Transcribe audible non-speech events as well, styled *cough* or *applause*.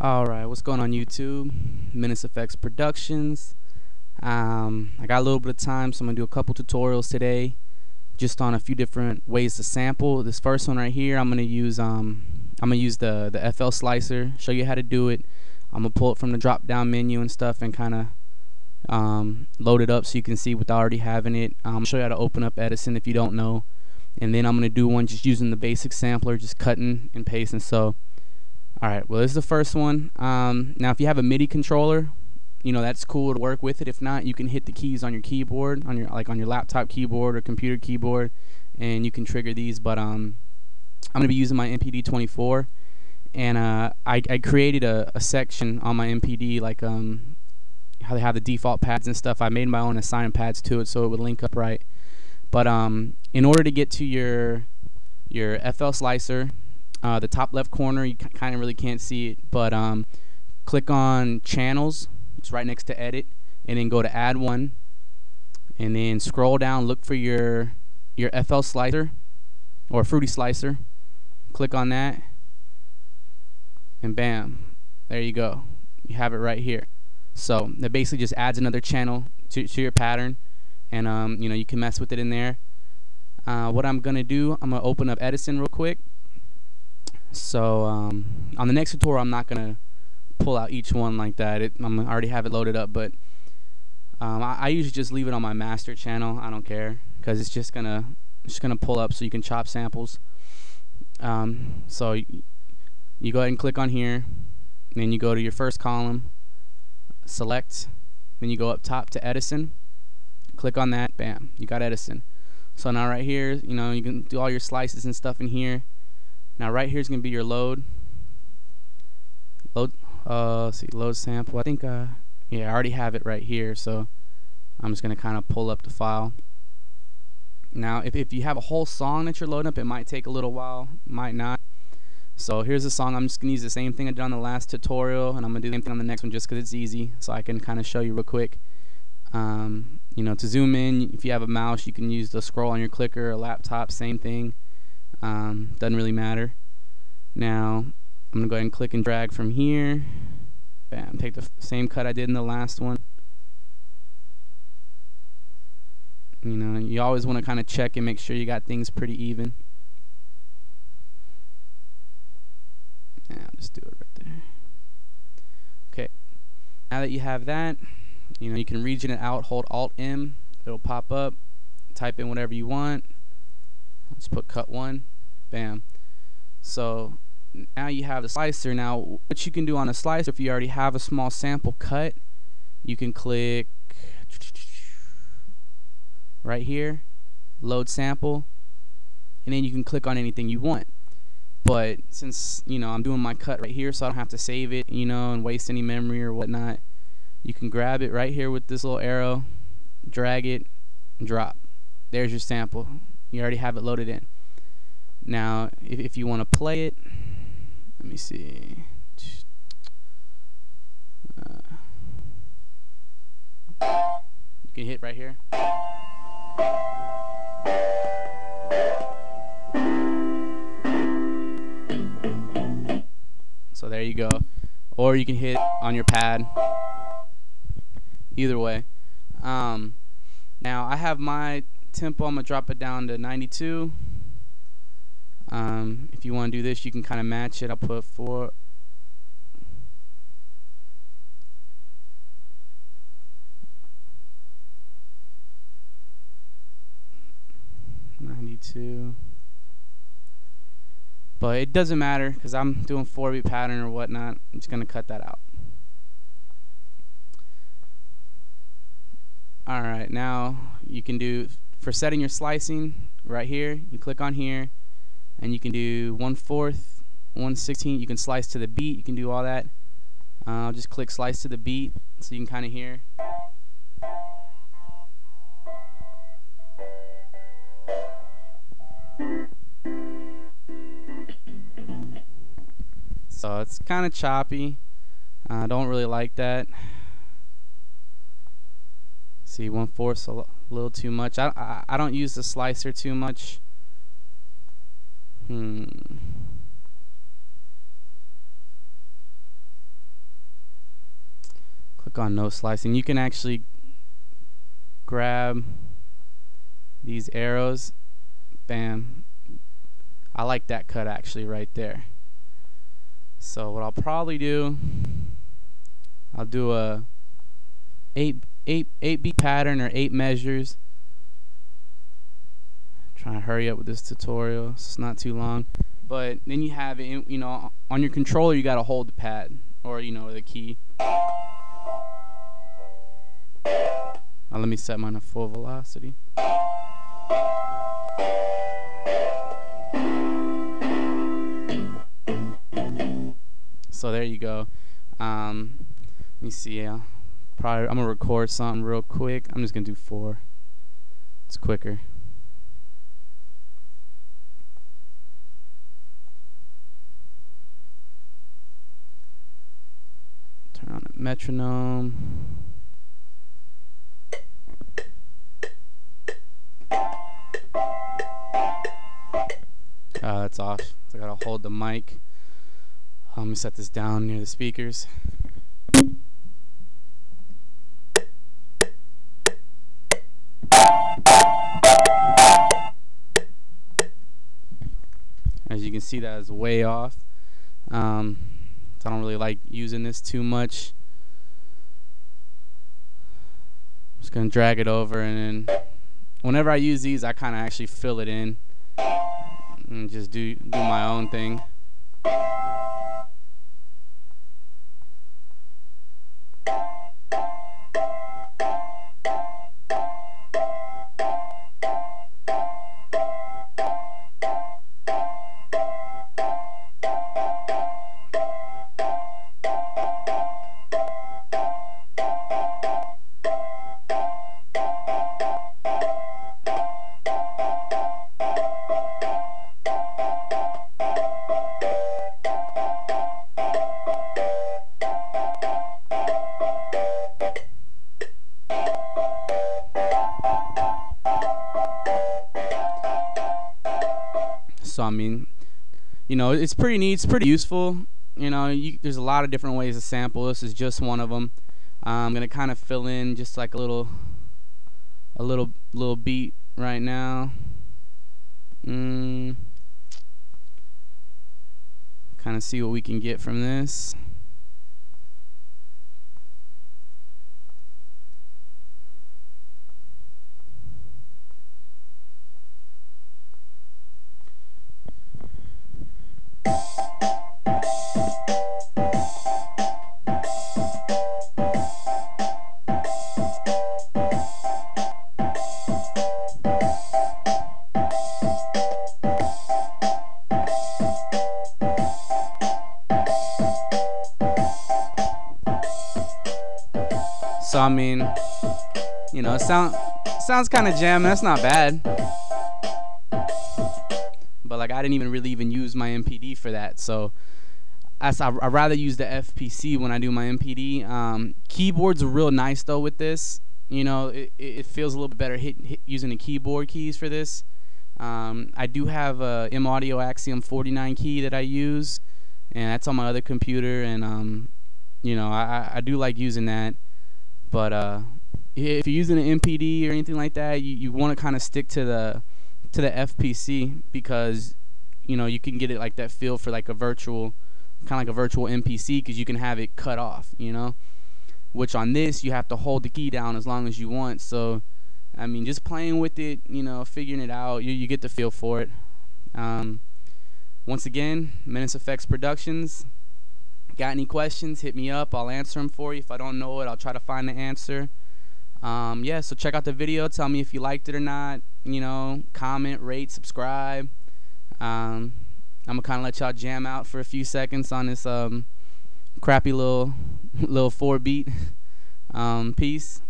Alright, what's going on YouTube? Menace Effectz Productions. Um, I got a little bit of time, so I'm going to do a couple tutorials today just on a few different ways to sample. This first one right here, I'm going to use um, I'm going to use the, the FL Slicer, show you how to do it. I'm going to pull it from the drop down menu and stuff and kind of um, load it up so you can see without already having it. I'm to show you how to open up Edison if you don't know. And then I'm going to do one just using the basic sampler, just cutting and pasting. So Alright, well this is the first one. Um, now if you have a MIDI controller, you know that's cool to work with it. If not, you can hit the keys on your keyboard, on your like on your laptop keyboard or computer keyboard, and you can trigger these. But um, I'm gonna be using my MPD-24, and uh, I, I created a, a section on my MPD like um, how they have the default pads and stuff. I made my own assign pads to it so it would link up right. But um, in order to get to your your FL slicer, uh, the top left corner you kind of really can't see it but um, click on channels it's right next to edit and then go to add one and then scroll down look for your your FL slicer or fruity slicer click on that and bam there you go you have it right here. So that basically just adds another channel to, to your pattern and um, you know you can mess with it in there. Uh, what I'm gonna do I'm gonna open up Edison real quick so um, on the next tutorial, I'm not gonna pull out each one like that. It, I already have it loaded up, but um, I, I, usually just leave it on my master channel. I don't care because it's just gonna just gonna pull up so you can chop samples. Um, so you, you go ahead and click on here, then you go to your first column, select, then you go up top to Edison, click on that, bam, you got Edison. So now right here, you know, you can do all your slices and stuff in here. Now right here is going to be your load. Load, uh, see, load sample. I think, uh, yeah, I already have it right here, so I'm just going to kind of pull up the file. Now, if, if you have a whole song that you're loading up, it might take a little while, might not. So here's a song. I'm just going to use the same thing I did on the last tutorial, and I'm going to do the same thing on the next one just because it's easy, so I can kind of show you real quick. Um, you know, to zoom in, if you have a mouse, you can use the scroll on your clicker, a laptop, same thing. Um, doesn't really matter. Now, I'm going to go ahead and click and drag from here. Bam, take the same cut I did in the last one. You know, you always want to kind of check and make sure you got things pretty even. Yeah, I'll just do it right there. Okay. Now that you have that, you know, you can region it out, hold Alt-M, it'll pop up, type in whatever you want. Let's put cut 1. Bam. So now you have the slicer. Now what you can do on a slicer, if you already have a small sample cut, you can click right here, load sample, and then you can click on anything you want. But since, you know, I'm doing my cut right here, so I don't have to save it, you know, and waste any memory or whatnot, you can grab it right here with this little arrow, drag it, drop. There's your sample. You already have it loaded in now, if, if you want to play it, let me see. Uh, you can hit right here. So there you go. Or you can hit on your pad. Either way. Um, now I have my tempo. I'm gonna drop it down to 92. Um, if you want to do this, you can kind of match it. I'll put four. Ninety-two. But it doesn't matter because I'm doing four beat pattern or whatnot. I'm just gonna cut that out. Alright, now you can do for setting your slicing right here, you click on here and you can do one fourth, one sixteenth. You can slice to the beat. You can do all that. Uh, just click slice to the beat so you can kind of hear. So it's kind of choppy. I uh, don't really like that. See, one fourth a little too much. I, I I don't use the slicer too much. Hmm. click on no slicing. You can actually grab these arrows. Bam. I like that cut actually right there. So what I'll probably do, I'll do a 8, 8, 8 beat pattern or 8 measures. Trying to hurry up with this tutorial. It's not too long. But then you have it, you know, on your controller you got to hold the pad or, you know, the key. Now let me set mine to full velocity. So there you go. Um, let me see. Yeah, probably I'm gonna record something real quick. I'm just gonna do four. It's quicker. Turn on the metronome. Uh, that's off. So I gotta hold the mic. Let me set this down near the speakers. As you can see, that is way off. Um, I don't really like using this too much. I'm just gonna drag it over, and then whenever I use these, I kind of actually fill it in and just do do my own thing. You know, it's pretty neat. It's pretty useful. You know, you, there's a lot of different ways to sample. This is just one of them. Uh, I'm gonna kind of fill in just like a little, a little little beat right now. Mm. Kind of see what we can get from this. I mean, you know, sound sounds kind of jam. That's not bad. But like, I didn't even really even use my MPD for that. So I I rather use the FPC when I do my MPD. Um, keyboards are real nice though with this. You know, it, it feels a little bit better hit, hit using the keyboard keys for this. Um, I do have a M Audio Axiom 49 key that I use, and that's on my other computer. And um, you know, I, I do like using that. But uh, if you're using an MPD or anything like that, you, you want to kind of stick to the to the FPC because you know you can get it like that feel for like a virtual kind of like a virtual MPC because you can have it cut off, you know. Which on this you have to hold the key down as long as you want. So I mean, just playing with it, you know, figuring it out, you you get the feel for it. Um, once again, Menace Effectz Productions. Got any questions? Hit me up. I'll answer them for you. If I don't know it, I'll try to find the answer. Um, yeah, so check out the video. Tell me if you liked it or not. You know, comment, rate, subscribe. Um, I'm gonna kind of let y'all jam out for a few seconds on this um, crappy little *laughs* little four beat *laughs* um, piece.